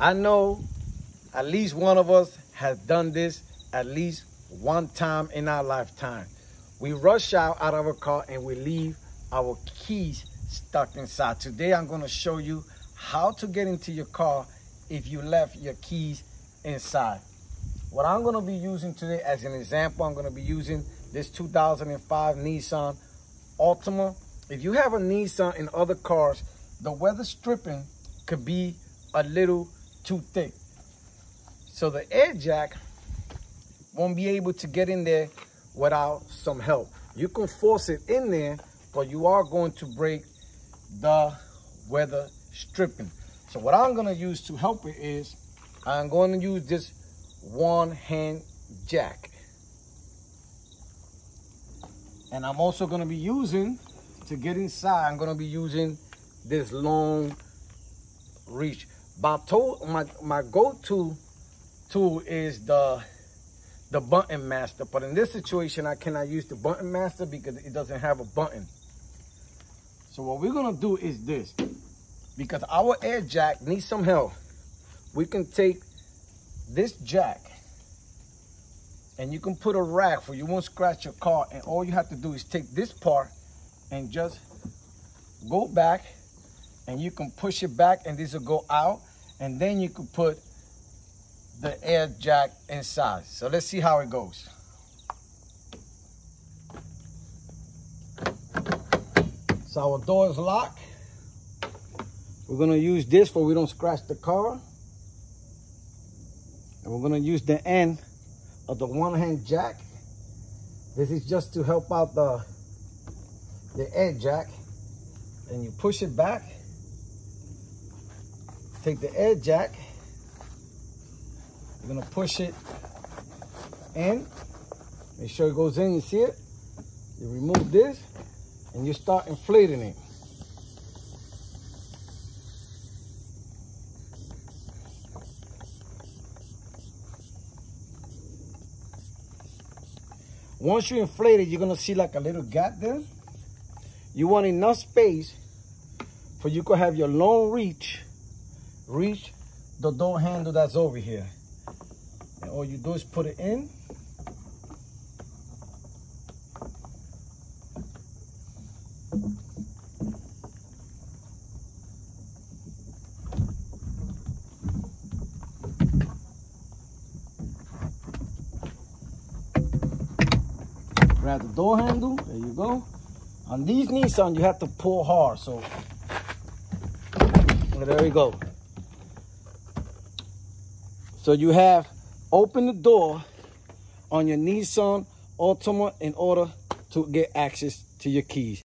I know at least one of us has done this at least one time in our lifetime. We rush out out of a car and we leave our keys stuck inside. Today I'm going to show you how to get into your car if you left your keys inside. What I'm going to be using today as an example, I'm going to be using this 2005 Nissan Altima. If you have a Nissan in other cars, the weather stripping could be a little too thick. So the air jack won't be able to get in there without some help. You can force it in there, but you are going to break the weather stripping. So what I'm gonna use to help it is, I'm going to use this one hand jack. And I'm also gonna be using, to get inside, I'm gonna be using this long reach. My, my, my go-to tool is the the button master. But in this situation, I cannot use the button master because it doesn't have a button. So what we're gonna do is this. Because our air jack needs some help. We can take this jack and you can put a rack for you won't scratch your car and all you have to do is take this part and just go back and you can push it back and this will go out and then you can put the air jack inside. So let's see how it goes. So our door is locked. We're gonna use this for we don't scratch the car. And we're gonna use the end of the one hand jack. This is just to help out the, the air jack. And you push it back. Take the air jack you're gonna push it in. Make sure it goes in, you see it? You remove this and you start inflating it. Once you inflate it, you're gonna see like a little gap there. You want enough space for you to have your long reach, reach the door handle that's over here. And all you do is put it in. Grab the door handle, there you go. On these Nissan, you have to pull hard, so there you go. So you have open the door on your Nissan Altima in order to get access to your keys.